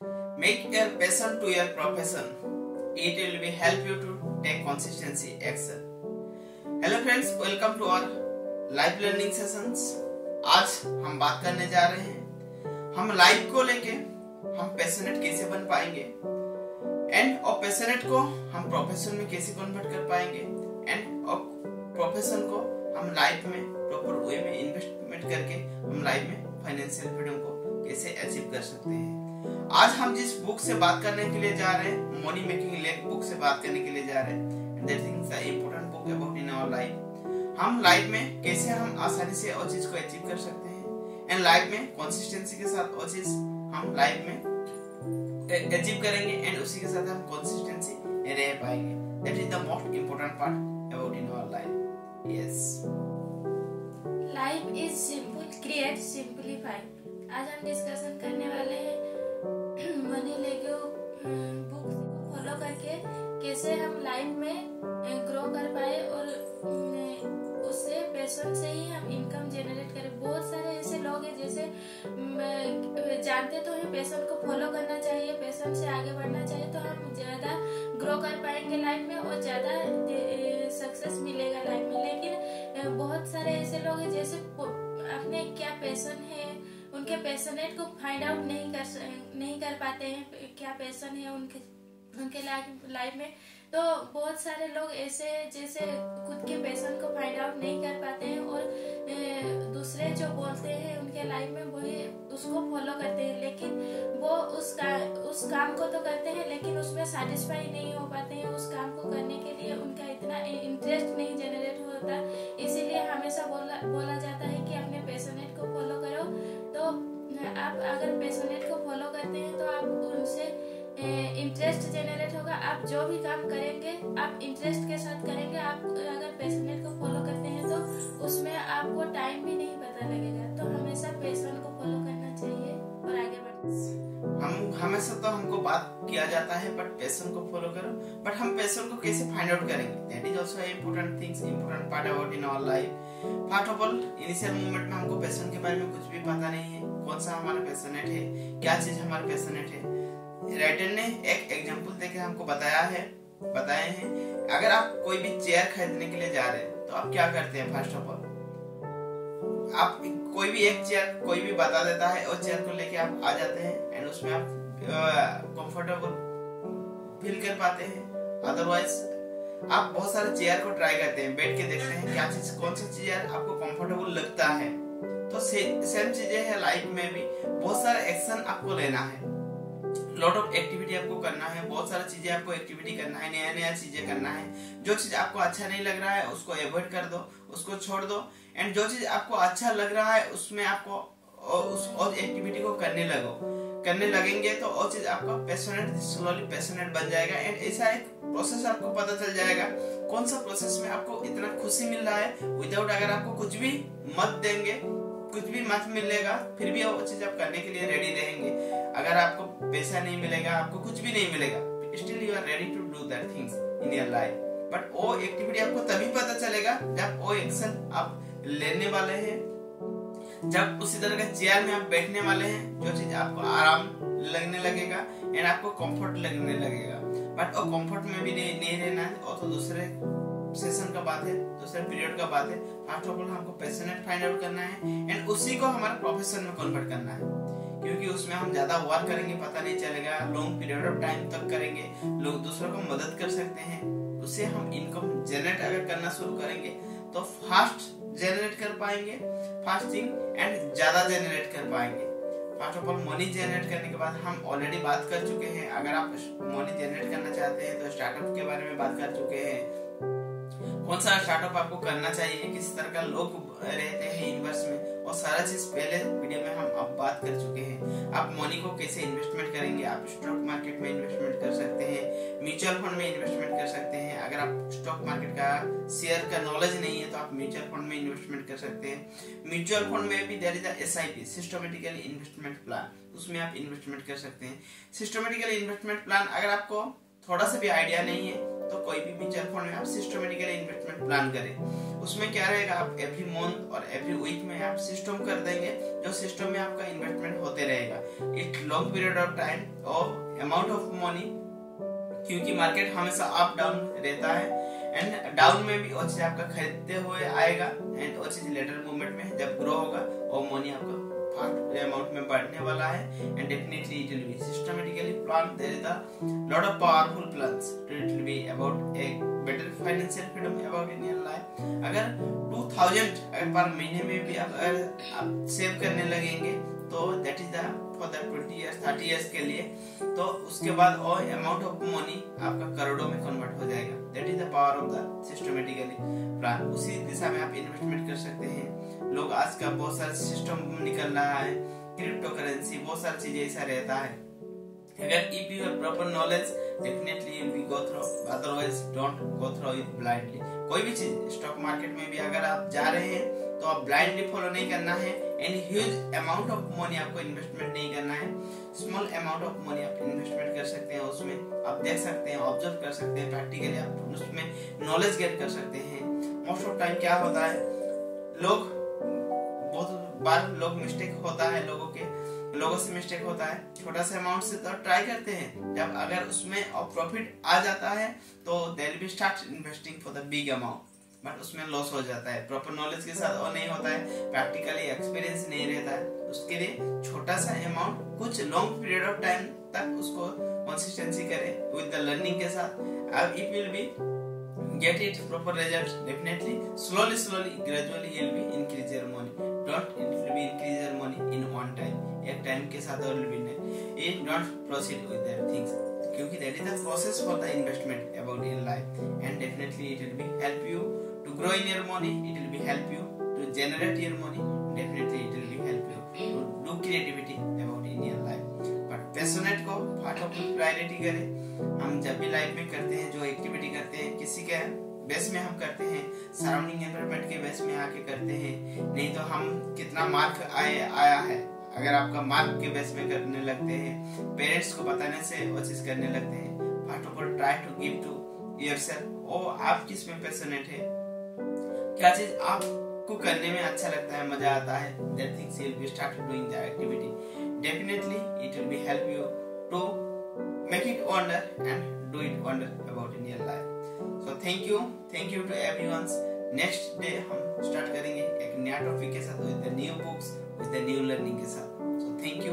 Make your passion to your profession. It will be help you to take consistency action. Hello friends, welcome to our live learning sessions. आज हम बात करने जा रहे हैं हम लाइफ को लेके हम पैशनेट कैसे बन पाएँगे एंड और पैशनेट को हम प्रोफेशन में कैसे कन्वर्ट कर पाएँगे एंड और प्रोफेशन को हम लाइफ में प्रॉपर वे में इन्वेस्टमेंट करके हम लाइफ में फाइनेंशियल फ्रीडम को कैसे अचीव कर सकते हैं आज हम जिस बुक से बात करने के लिए जा रहे हैं मनी मेकिंग लेक बुक से बात करने के लिए जा रहे हैं that things are important book about in our life हम लाइफ में कैसे हम आसानी से और चीज़ को अचीव कर सकते हैं एंड लाइफ में कंसिस्टेंसी के साथ और चीज़ हम लाइफ में अचीव करेंगे एंड उसी के साथ हम कंसिस्टेंसी रह पाएँगे. That is the most important part about in our life yes life is simple create simplify आज हम डिस्कशन करने वाले हैं मनी लेके बुक को फॉलो करके कैसे हम लाइफ में ग्रो कर पाए और उससे पैशन से ही हम इनकम जनरेट करें। बहुत सारे ऐसे लोग हैं जैसे जानते तो हैं पैशन को फॉलो करना चाहिए पैशन से आगे बढ़ना चाहिए तो हम ज़्यादा ग्रो कर पाएँगे लाइफ में और ज़्यादा सक्सेस मिलेगा लाइफ में। लेकिन बहुत सारे ऐसे लोग हैं जैसे अपने क्या पैशन है उनके पैशनेट को फाइंड आउट नहीं कर नहीं कर पाते हैं क्या पैशन है उनके उनके लाइफ में। तो बहुत सारे लोग ऐसे जैसे खुद के पैशन को फाइंड आउट नहीं कर पाते हैं और दूसरे जो बोलते हैं उनके लाइफ में वही उसको फॉलो करते हैं। लेकिन वो उस का, उस काम को तो करते हैं लेकिन उसमें सेटिस्फाई नहीं हो पाते हैं उस काम को करने के लिए। उनका इतना इंटरेस्ट नहीं जनरेट होता। इसीलिए हमेशा बोला बोला जाता है कि अपने पैशनेट को फॉलो करो। जो भी काम करेंगे, आप इंटरेस्ट के साथ करेंगे। आप अगर पैशनेट को फॉलो करते हैं तो उसमें आपको टाइम भी नहीं पता लगेगा। तो हमेशा पैशन को फॉलो करना चाहिए और आगे बढ़ना। हम, हमेशा तो हमको बात किया जाता है बट पैशन को फॉलो करो। बट हम पैशन को कैसे फाइंड आउट करेंगे? That is also important things important part about in our life first of all initial moment में हमको पैशन के बारे में कुछ भी पता नहीं है। कौन सा हमारा पैशनेट है? क्या चीज़ हमारा पैशनेट है? राइटर ने एक एग्जांपल देके हमको बताया है बताए हैं। अगर आप कोई भी चेयर खरीदने के लिए जा रहे हैं तो आप क्या करते हैं फ़र्स्ट ऑफ़ ऑल आप कोई भी एक चेयर कोई भी बता देता है और चेयर को लेके आप आ जाते हैं एंड उसमें आप कंफर्टेबल फील कर पाते हैं। अदरवाइज़ आप बहुत सारे चेयर को ट्राई करते हैं बैठ के देखते हैं क्या चीज़ कौन सा चेयर आपको कंफर्टेबल लगता है। तो से, सेम चीज़ें है लाइफ में भी। बहुत सारे एक्शन आपको लेना है। लॉट ऑफ़ एक्टिविटी आपको करना है, बहुत सारी चीज़ें आपको एक्टिविटी करना है नया नया चीज़ें करना है। जो चीज़ आपको अच्छा नहीं लग रहा है, उसको अवॉइड कर दो, उसको छोड़ दो। एंड जो चीज़ आपको अच्छा लग रहा है, उसमें आपको उस और एक्टिविटी को करने लगो। करने लगेंगे तो और चीज़ आपका पैशनेट स्लोली पैशनेट बन जाएगा। एंड ऐसा एक प्रोसेस आपको पता चल जाएगा, कौन सा प्रोसेस में आपको इतना खुशी मिल रहा है। विदाउट अगर आपको कुछ भी मत देंगे, कुछ भी मत मिलेगा, फिर भी वो चीज़ आप करने के लिए रेडी रहेंगे। अगर आपको पैसा नहीं मिलेगा आपको कुछ भी नहीं मिलेगा still you are ready to do that things in your life but वो एक्टिविटी आपको तभी पता चलेगा जब वो एक्शन आप लेने वाले हैं। जब उसी तरह के चेयर में आप बैठने वाले हैं जो चीज़ आपको आराम लगने लगेगा एंड आपको कंफर्ट लगने लगेगा। बट वो कंफर्ट में भी नहीं, नहीं रहना है और तो दूसरे सेशन का बात है, दूसरे पीरियड का बात है। फ़र्स्ट ऑफ़ ऑल हमको पैशनेट फाइंड आउट करना है एंड उसी को हमारे प्रोफेशन में कन्वर्ट करना है। क्योंकि उसमें हम ज़्यादा वर्क करेंगे, पता नहीं चलेगा लॉन्ग पीरियड ऑफ़ टाइम तक करेंगे, लोग दूसरों को मदद कर सकते हैं। उससे हम इनकम जनरेट अगर करना शुरू करेंगे तो फास्ट जनरेट कर पाएँगे फास्टिंग एंड ज़्यादा जनरेट कर पाएँगे। First of all money generate करने के बाद हम ऑलरेडी बात कर चुके हैं। अगर आप मनी जनरेट करना चाहते हैं तो स्टार्टअप के बारे में बात कर चुके हैं। कौन सा स्टार्टअप आपको करना चाहिए किस तरह का लोग रहते हैं यूनिवर्स में। और सारा चीज़ पहले वीडियो में हम अब बात कर चुके हैं। आप मनी को कैसे इन्वेस्टमेंट करेंगे? आप स्टॉक मार्केट में इन्वेस्टमेंट कर सकते हैं म्यूचुअल फंड में इन्वेस्टमेंट कर सकते हैं। अगर आप स्टॉक मार्केट का शेयर का नॉलेज नहीं है तो आप म्यूचुअल फंड में इन्वेस्टमेंट कर सकते हैं। म्यूचुअल फंड में भी there is S I P systematically investment plan उसमें आप इन्वेस्टमेंट कर सकते हैं। सिस्टमेटिकली इन्वेस्टमेंट प्लान अगर आपको थोड़ा सा भी आइडिया नहीं है तो कोई भी म्यूचुअल फंड में आप सिस्टमेटिकली इन्वेस्टमेंट प्लान करें। उसमें क्या रहेगा, आप एवरी मंथ और एवरी वीक में आप सिस्टम कर देंगे, जो सिस्टम में आपका इन्वेस्टमेंट होते रहेगा। It long period of time और अमाउंट ऑफ़ मनी क्योंकि मार्केट हमेशा अप डाउन रहता है एंड डाउन में भी वो चीज़ आपका खरीदते हुए आएगा एंड वो चीज़ लेटर मूवमेंट में जब ग्रो होगा, वो मनी आपका अमाउंट में बढ़ने वाला है and definitely it will be systematically plan there is a lot of powerful plans it will be about a better financial freedom about in your life अगर 2000 अगर पर महीने में भी अगर आप सेव करने लगेंगे तो that is the for the 20 years 30 years के लिए तो उसके बाद और अमाउंट ऑफ़ मनी आपका करोड़ों में कन्वर्ट हो जाएगा. That is the power of the systematically plan उसी दिशा में आप इन्वेस्टमेंट कर सकते हैं. लोग आज का बहुत सारा सिस्टम निकल रहा है। क्रिप्टो करेंसी बहुत सारी चीज़ें ऐसा रहता है। अगर if you have proper knowledge definitely we go through otherwise don't go through it blindly कोई भी चीज़ स्टॉक मार्केट में भी अगर आप जा रहे हैं तो आप ब्लाइंडली फॉलो नहीं करना है। And huge amount of money आपको इन्वेस्टमेंट नहीं करना है। स्मॉल अमाउंट ऑफ़ मनी आप इन्वेस्टमेंट कर सकते हैं उसमें। आप देख सकते हैं ऑब्ज़र्व कर सकते हैं प्रैक्टिकली आप उसमें नॉलेज गेट कर सकते हैं। मोस्ट ऑफ़ टाइम क्या होता है? लोग बार लोग मिस्टेक होता है लोगों के, लोगों से मिस्टेक होता है। छोटा सा अमाउंट से तो ट्राई करते हैं। जब अगर उसमें प्रॉफिट आ जाता है तो there be start investing for the big amount but उसमें लॉस हो जाता है। प्रॉपर नॉलेज के साथ और नहीं होता है। प्रैक्टिकली एक्सपीरियंस नहीं रहता है। उसके लिए छोटा सा अमाउंट कुछ लॉन्ग पीरियड ऑफ़ टाइम तक उसको कंसिस्टेंसी करें विद द लर्निंग के साथ। अब it will be get it proper result definitely. Slowly slowly, gradually you'll be increase your money. Don't it will be increase your money in one time एक time के साथ और भी नहीं it don't proceed with their things क्योंकि is the process for the investment about in life and definitely it will be help you to grow in your money it will be help you to generate your money definitely it will be help you to do creativity about in your life but passionate को फटाफट priority करें हम जब भी life में करते हैं जो एक्टिविटी करते हैं किसी के बेस में हम करते हैं सराउंडिंग एनवायरमेंट के बेस में आके करते हैं। नहीं तो हम कितना मार्क आए, आया है, अगर आपका मार्क के बेस में करने लगते हैं पेरेंट्स को बताने से वो चीज़ करने लगते हैं। Of all try to give to yourself ओ, आप किसमें पैशनेट है? क्या चीज़ आपको करने में अच्छा लगता है, मज़ा आता है? That things you will start doing the activity definitely it will be help you to make it wonder and do it wonder about in your life so thank you thank you to everyone's next day हम start करेंगे एक नया topic के साथ with the new books with the new learning के साथ. सो thank you